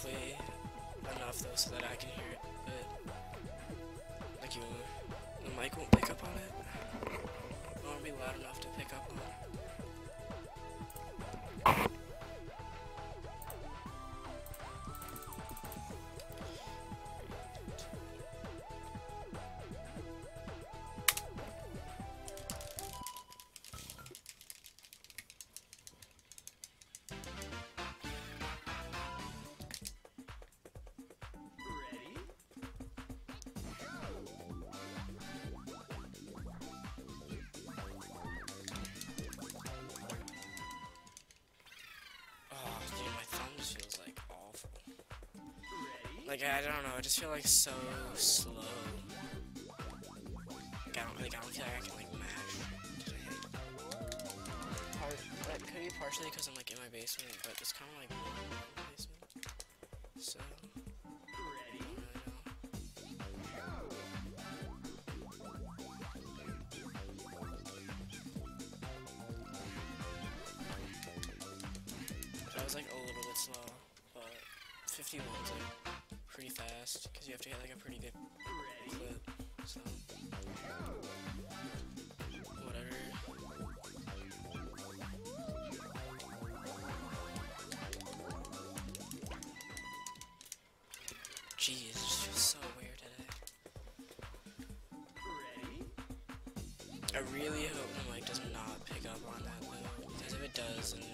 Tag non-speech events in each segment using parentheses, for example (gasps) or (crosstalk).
hopefully enough though so that I can hear it. But like you, the mic won't pick up on it. It won't be loud enough to pick up on. Like I don't know, I just feel like so slow. Like I don't like I don't feel like I can like mash. Part, that could be partially because I'm like in my basement, but it's kind of like in my basement. So. I don't really know. I was like a little bit slow, but 51 is like pretty fast because you have to hit like a pretty good clip. So whatever. Jeez, it just so weird today. I really hope the mic does not pick up on that though, because if it does, then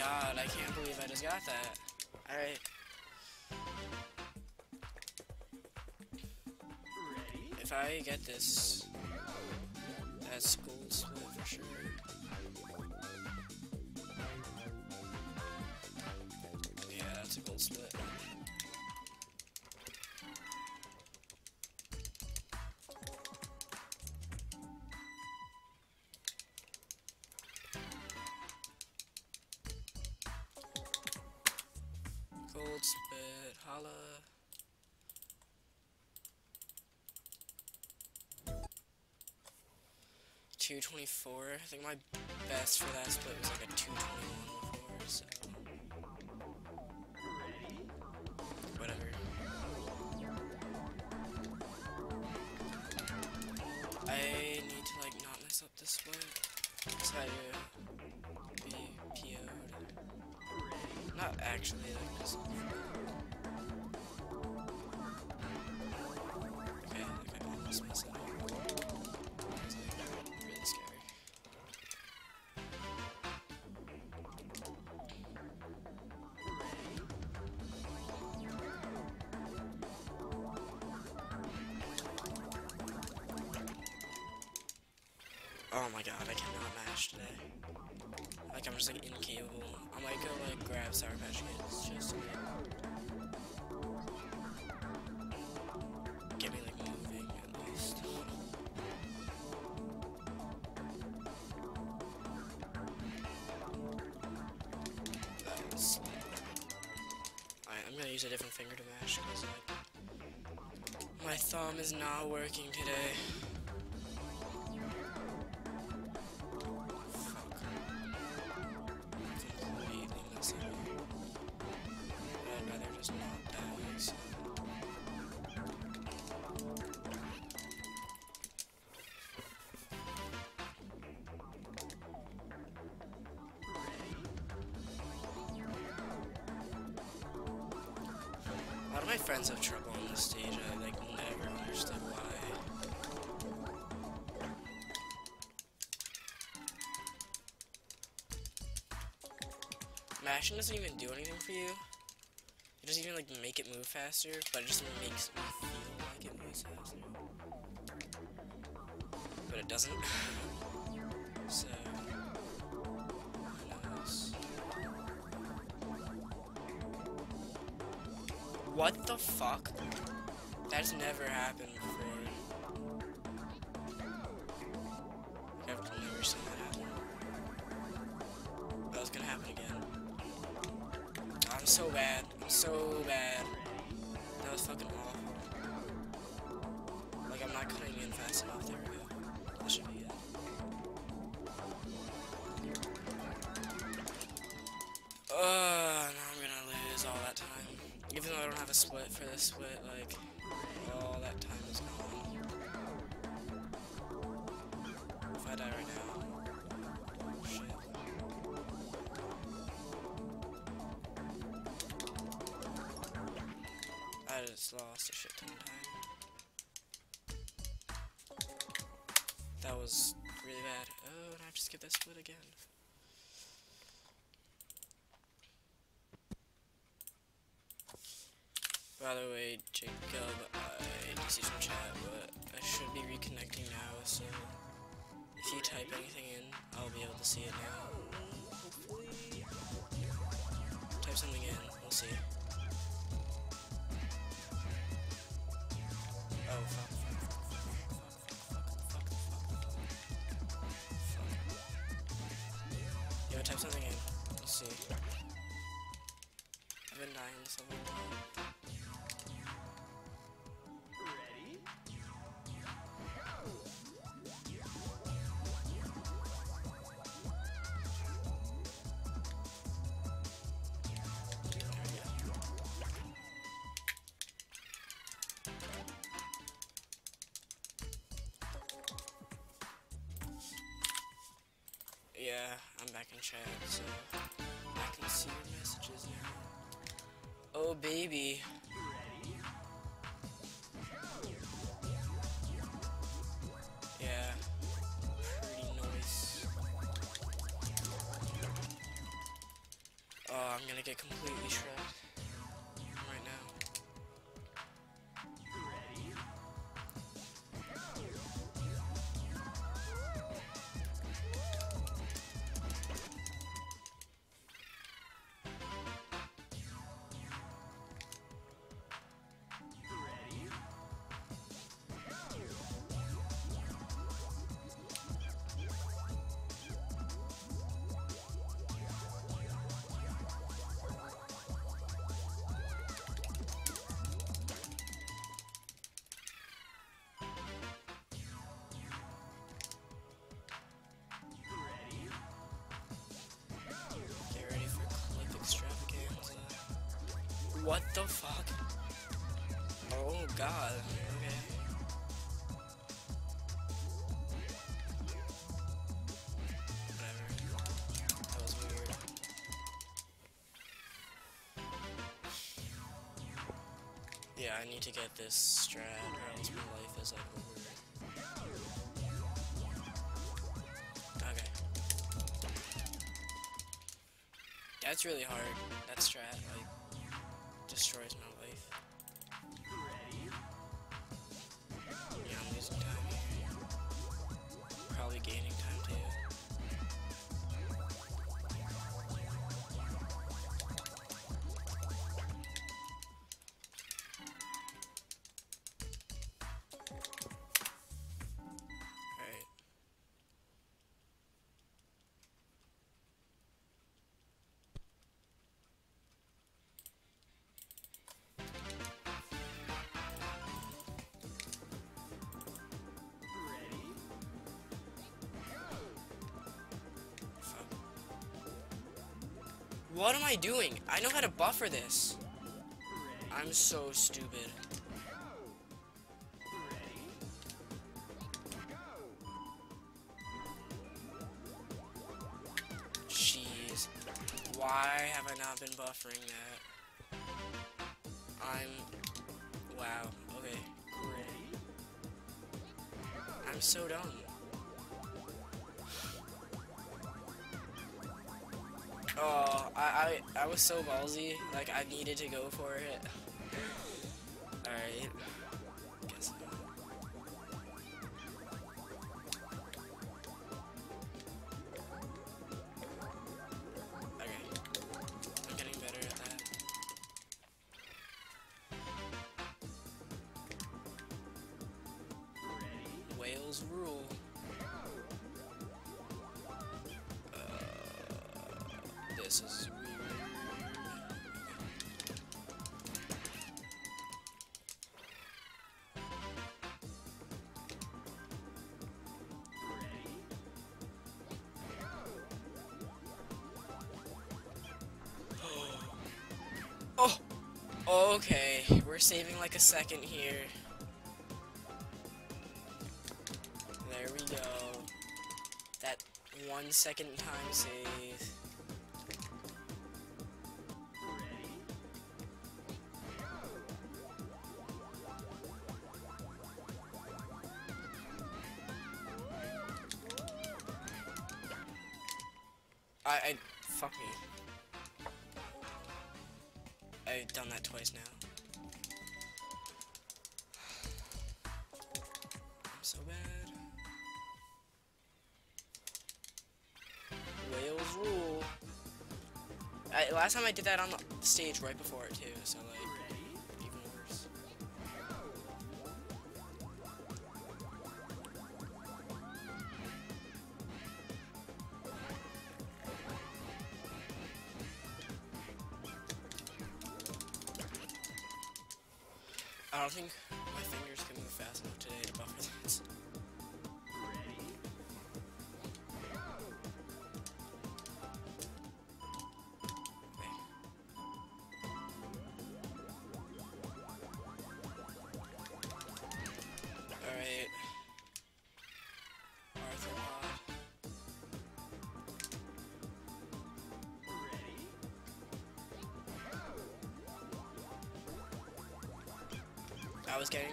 god, I can't believe I just got that. Alright. If I get this, that's gold for sure. Two twenty four. I think my best for that split was like a two twenty one before, so whatever. I need to like not mess up this split. So I do be PO'd. Not actually, like just. Really scary. Oh my god, I cannot mash today. Like I'm just like incapable. I might go like grab Sour Patch Kids just use a different finger to mash because like my thumb is not working today. doesn't even do anything for you. It doesn't even, like, make it move faster, but it just makes me feel like it moves faster. But it doesn't. (laughs) so... Nice. What the fuck? That's never happened before. So bad. So bad. Was really bad. Oh, and I have to skip that split again. By the way, Jacob, I see some chat, but I should be reconnecting now, so if you type anything in, I'll be able to see it now. Type something in, we'll see. Oh, fuck, whole time. Yeah, I'm back in chat, so I can see your messages now. Oh, baby. What the fuck? Oh god. Okay. Whatever. That was weird. Yeah, I need to get this strat or else my life is like over. Okay. That's really hard. That strat, like, destroys my What am I doing? I know how to buffer this. I'm so stupid. Jeez. Why have I not been buffering that? I'm... Wow. Okay. I'm so dumb. I, I, I was so ballsy. Like, I needed to go for it. Is weird. (gasps) Oh! Okay, we're saving like a second here. There we go. That one second time save. I, last time I did that on the stage right before it too, so like,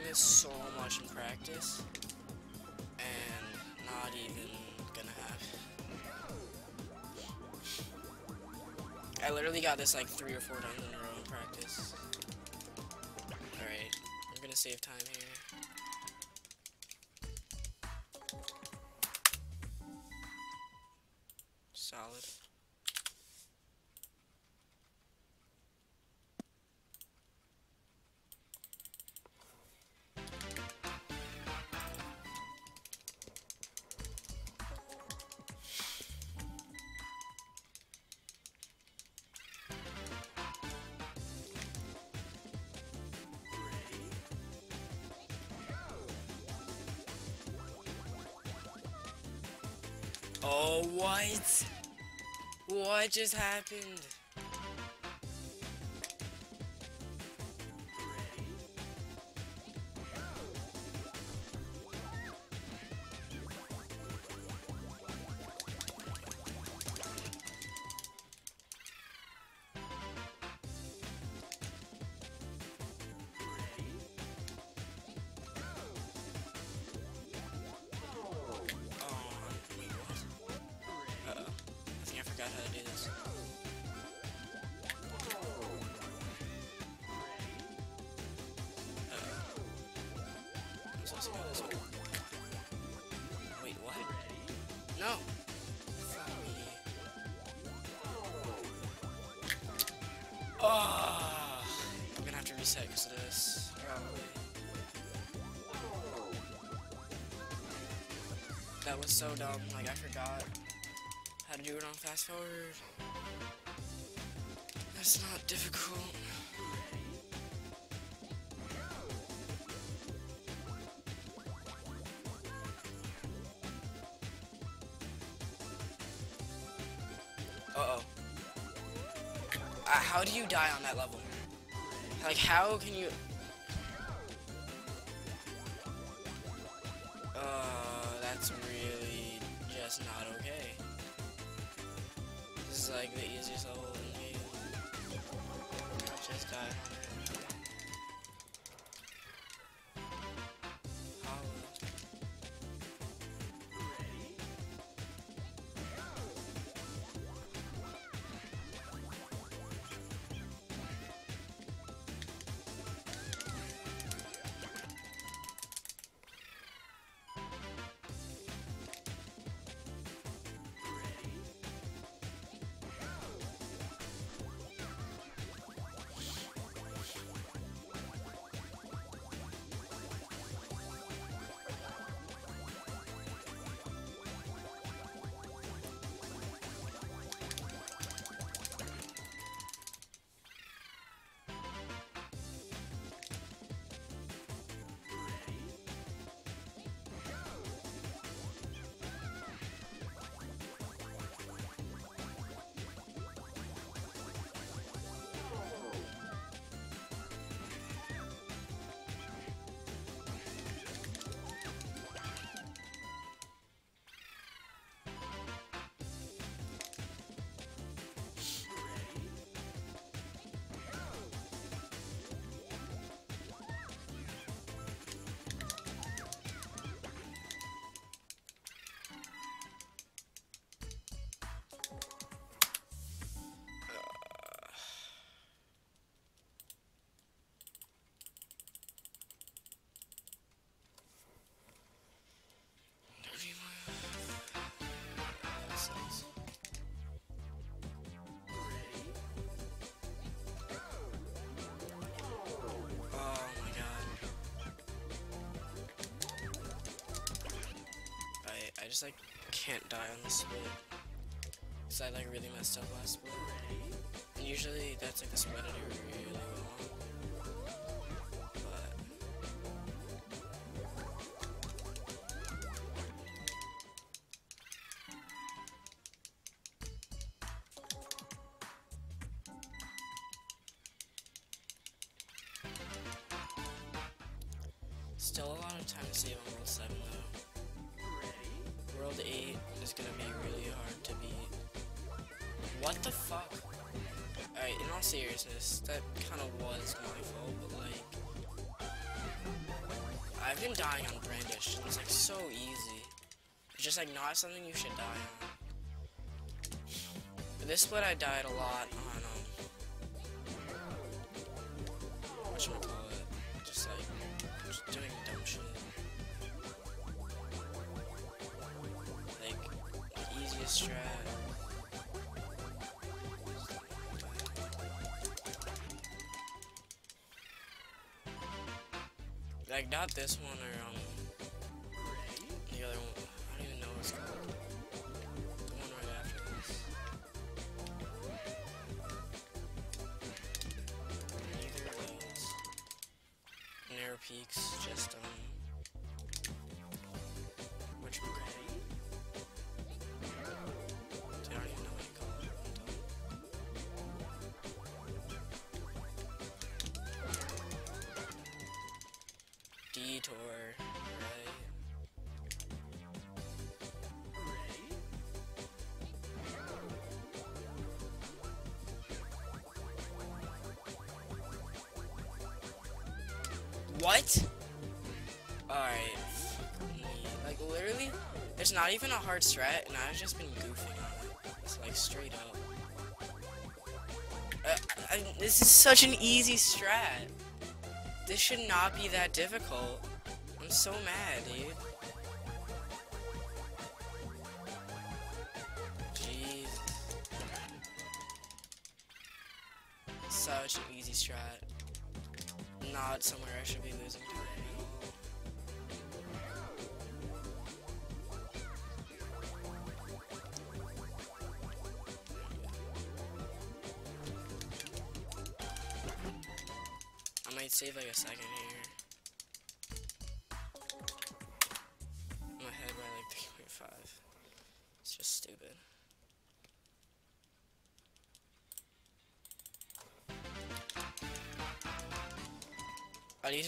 this so much in practice, and not even gonna happen. I literally got this like three or four times in a row in practice. Alright, I'm gonna save time here. What just happened? Oh, I'm gonna have to reset because of this. Probably. That was so dumb. Like, I forgot how to do it on fast forward. That's not difficult. How do you die on that level? Like, how can you... Uh, that's really just not okay. This is like the easiest level in the game. Just die just like can't die on this split. Cause I like really messed up last split. And usually that's like the split I do really well something you should die on. This split I died a lot on, um... Whatchamacallit? Just like, just doing dumb shit. Like, the easiest strat. Like, not this one or, um, there's not even a hard strat, and I've just been goofing on it. It's like, straight up. Uh, I, this is such an easy strat. This should not be that difficult. I'm so mad, dude. Jeez. Such an easy strat. Not somewhere I should be losing time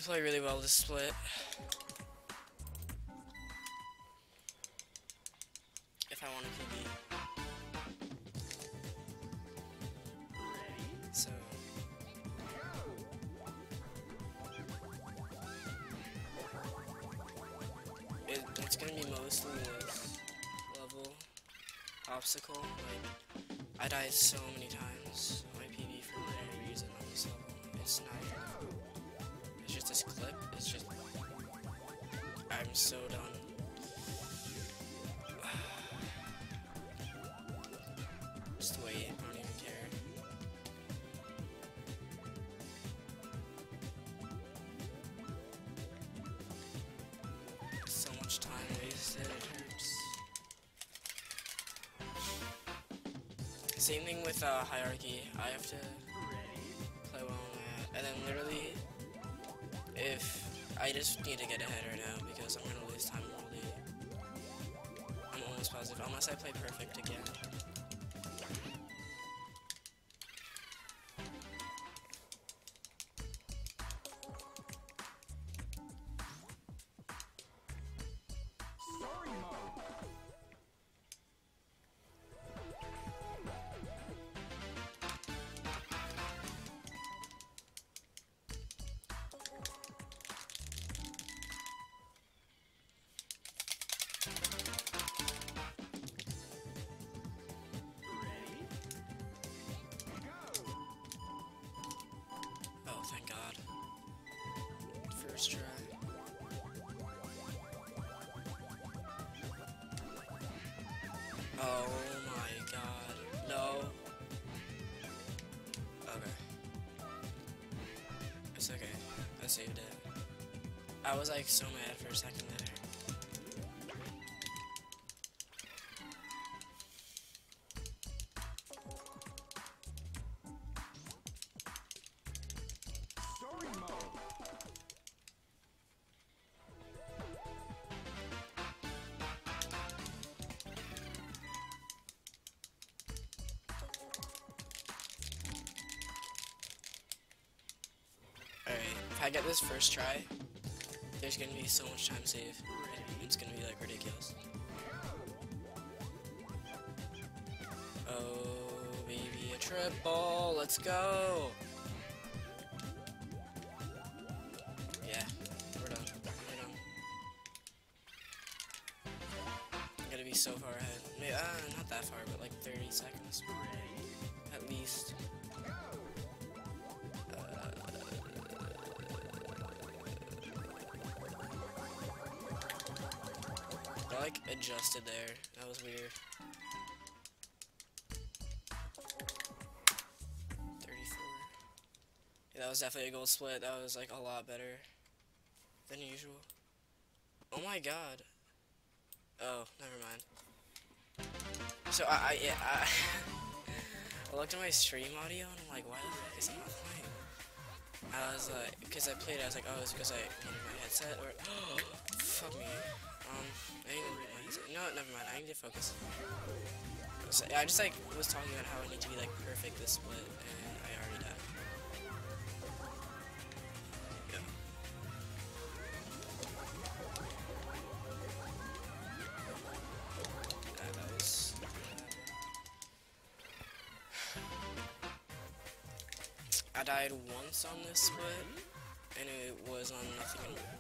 play really well this split. If I want to PB. So. It, it's gonna be mostly this level obstacle. Like, I died so many times my PB for whatever reason on this level. It's not even. This clip. It's just. I'm so done. (sighs) Just wait. I don't even care. So much time wasted. It hurts. Same thing with uh, hierarchy. I have to I just need to get ahead right now because I'm gonna lose time early. I'm almost positive, unless I play perfect again. Saved it. I was like so mad for a second there. If I get this first try, there's gonna be so much time saved. It's gonna be like ridiculous. Oh, baby, a triple. Let's go. Yeah, we're done. We're done. I'm gonna be so far ahead. Maybe, uh, not that far, but like 30 seconds. At least. Adjusted there. That was weird. 34. Yeah, that was definitely a gold split. That was like a lot better than usual. Oh my god. Oh, never mind. So I, I yeah, I, (laughs) I looked at my stream audio and I'm like, why the fuck is it not playing? I was like, because I played, I was like, oh, it's because I needed my headset, or, (gasps) fuck me. Um, I need to headset. No, never mind, I need to focus. So, I just, like, was talking about how I need to be, like, perfect this split, and I already died. Yeah. Yeah, that was... (sighs) I died once on this split, and it was on nothing. So.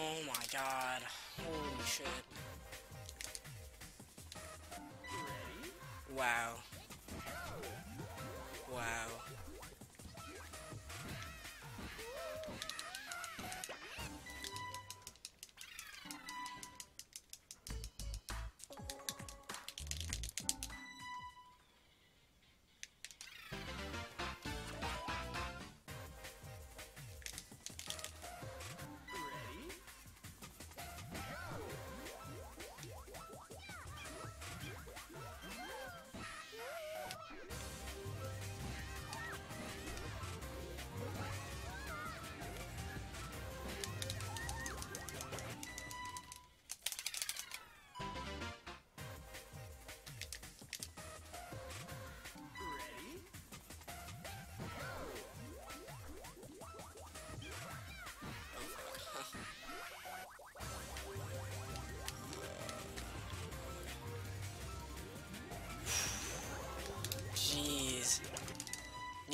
Oh my god. Holy shit. Wow. Wow.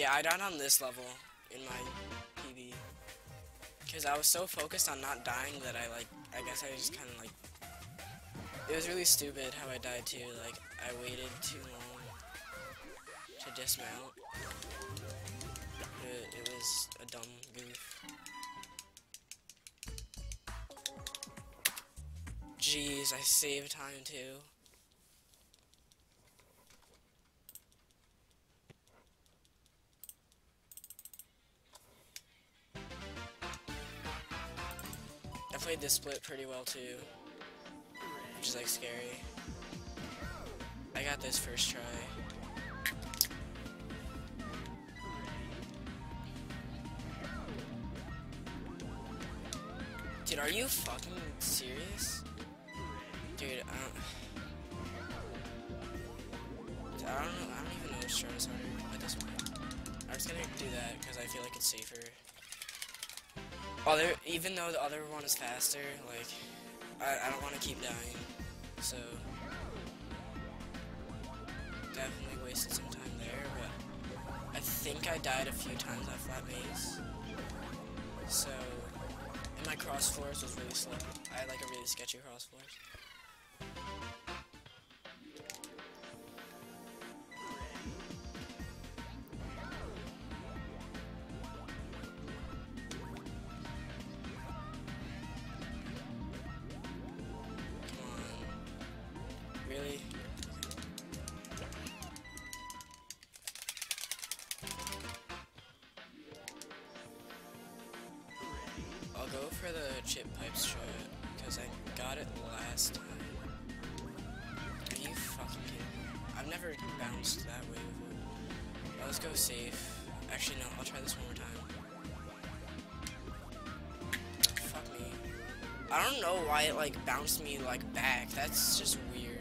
Yeah, I died on this level in my PB. Because I was so focused on not dying that I, like, I guess I just kind of, like... It was really stupid how I died, too. Like, I waited too long to dismount. It, it was a dumb goof. Jeez, I saved time, too. This split pretty well too, which is like scary. I got this first try. Dude, are you fucking serious? Dude, I don't... I don't know, I don't even know which try is harder at this point. I'm just gonna do that because I feel like it's safer. Other, even though the other one is faster, like, I, I don't want to keep dying, so, definitely wasted some time there, but I think I died a few times at flat maze, so, and my cross floors was really slow. I had like a really sketchy cross floors. Chip pipe strat because I got it last time. Are you fucking kidding me? I've never bounced that way before. let's go safe. Actually, no, I'll try this one more time. Fuck me. I don't know why it like bounced me like back. That's just weird.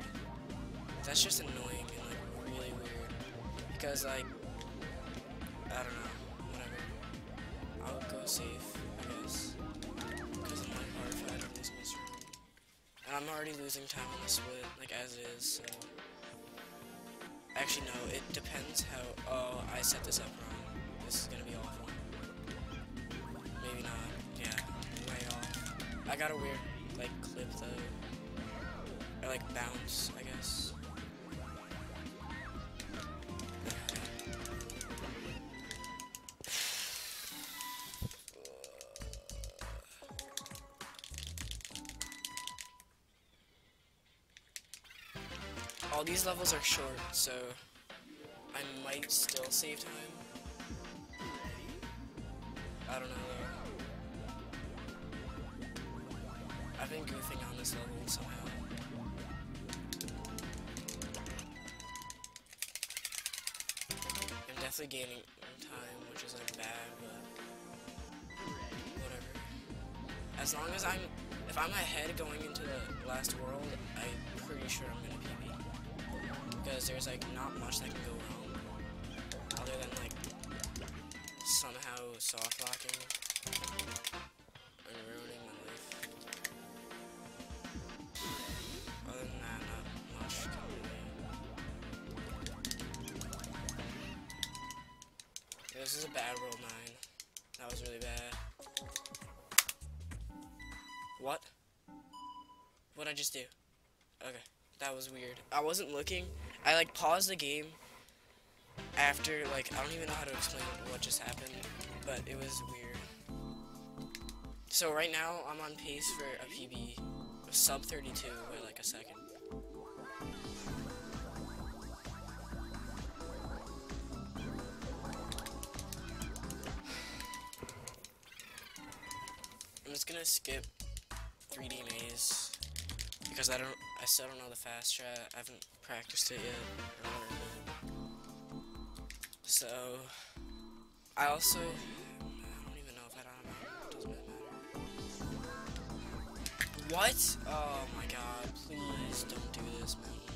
That's just annoying and like really weird. Because like losing time on the split, like as is, so Actually no, it depends how oh I set this up wrong. This is gonna be awful. Maybe not. Yeah, way off. I got a weird like clip though. Or like bounce, I guess. All these levels are short, so I might still save time. I don't know. I've been goofing on this level somehow. I'm definitely gaining time, which is like bad, but whatever. As long as I'm, if I'm ahead going into the last world, I'm pretty sure I'm gonna. Because there's like not much that can go wrong, other than like somehow soft locking and ruining my life. Other than that, not much really. This is a bad roll 9. That was really bad. What? What'd I just do? Okay, that was weird. I wasn't looking. I like paused the game after like I don't even know how to explain what just happened, but it was weird. So right now I'm on pace for a PB of sub 32 by like a second. I'm just gonna skip 3D maze because I don't I still don't know the fast strat. I haven't practiced it yet. So, I also, I don't even know if I don't, doesn't matter. What? Oh my god, please don't do this, man.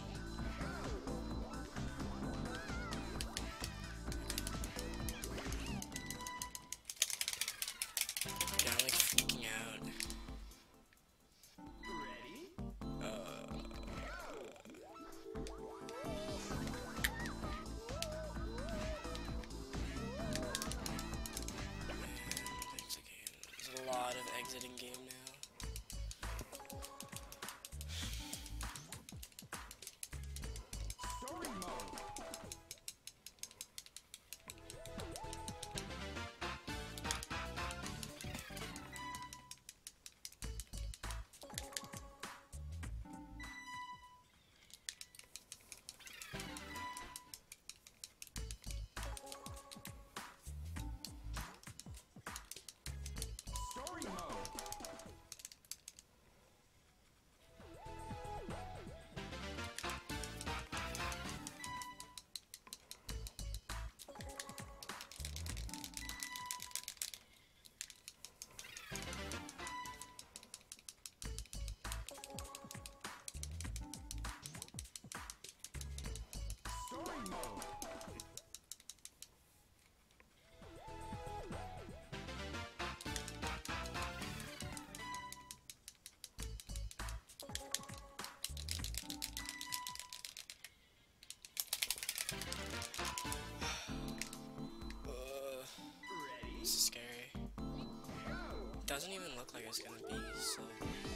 Doesn't even look like it's gonna be so.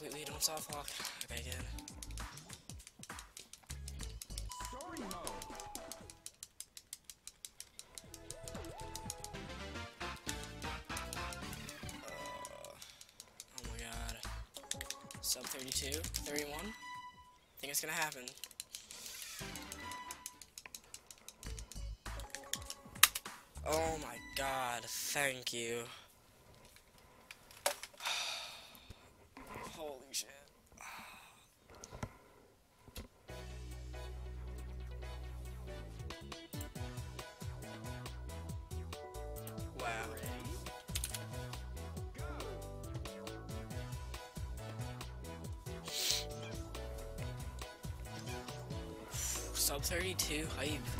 Completely. Don't soft lock. Okay, again. Uh, oh my god. Sub 32, 31. I Think it's gonna happen. Oh my god, thank you. Sub 32 hype.